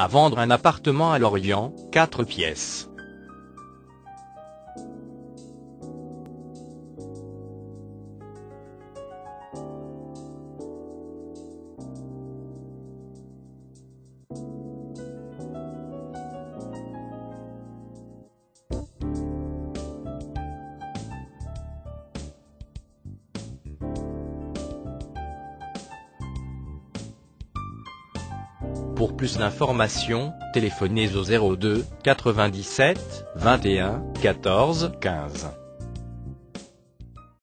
À vendre un appartement à Lorient, 4 pièces. Pour plus d'informations, téléphonez au 02 97 21 14 15.